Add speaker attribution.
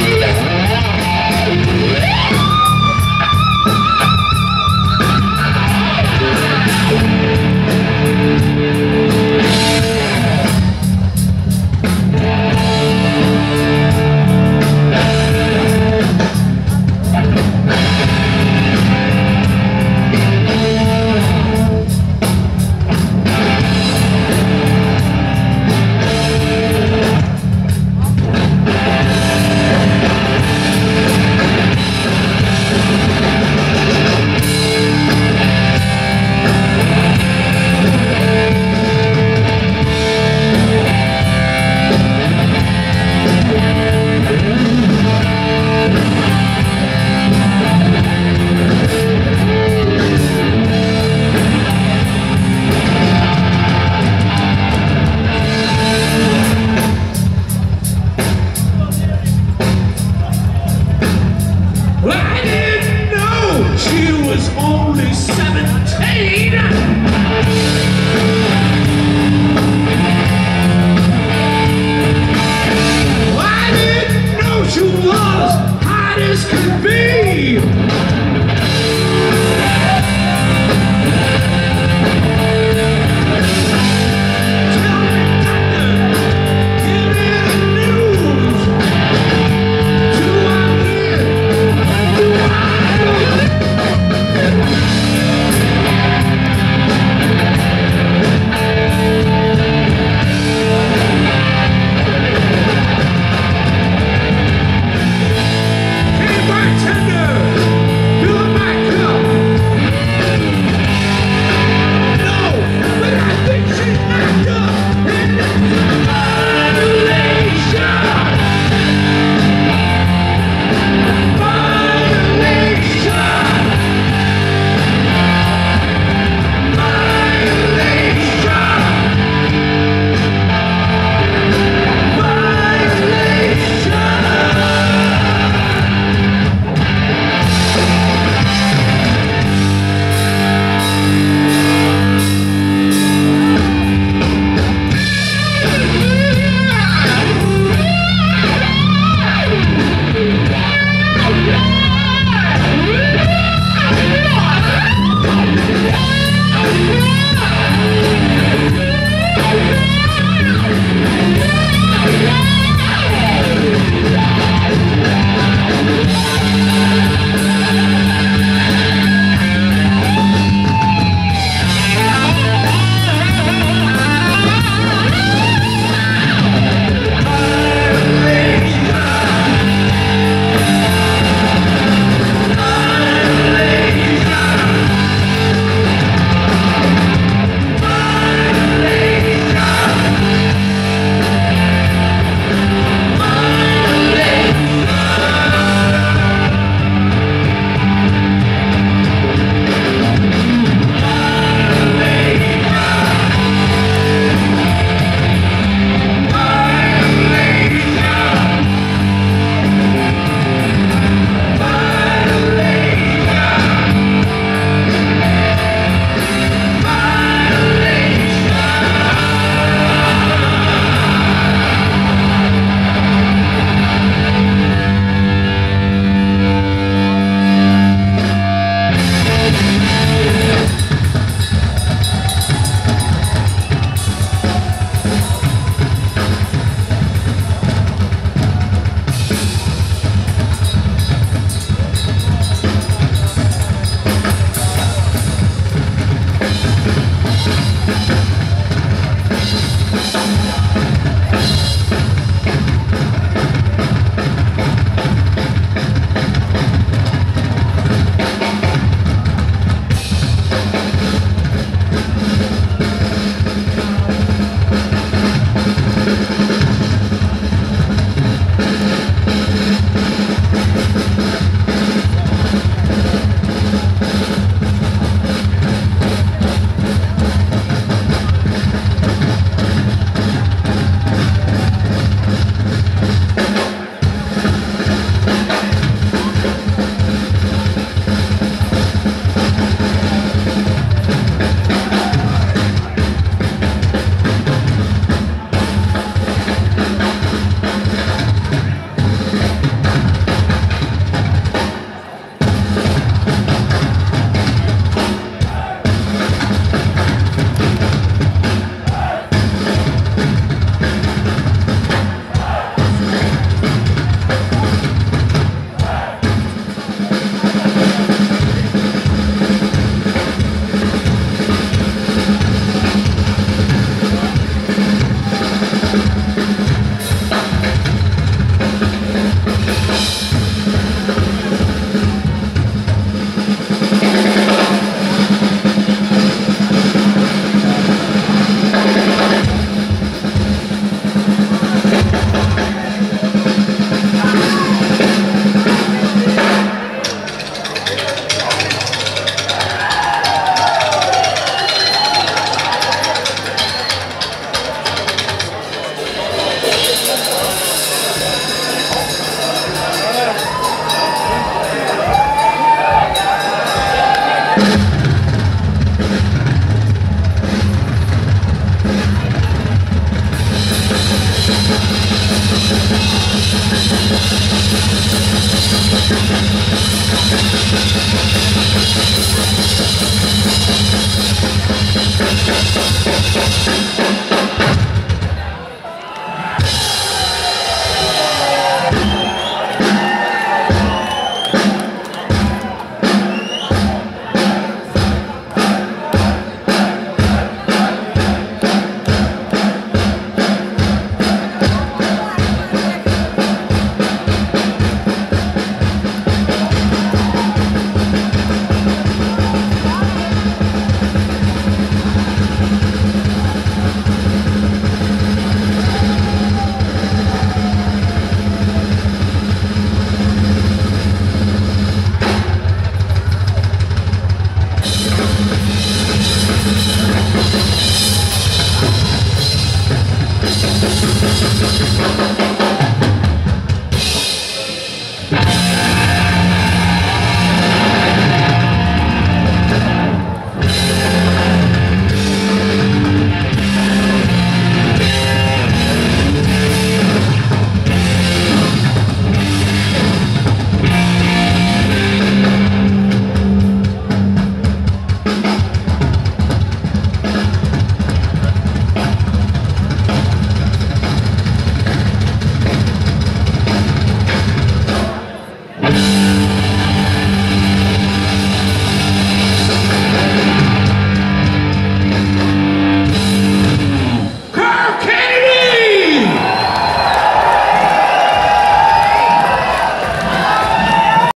Speaker 1: Yeah.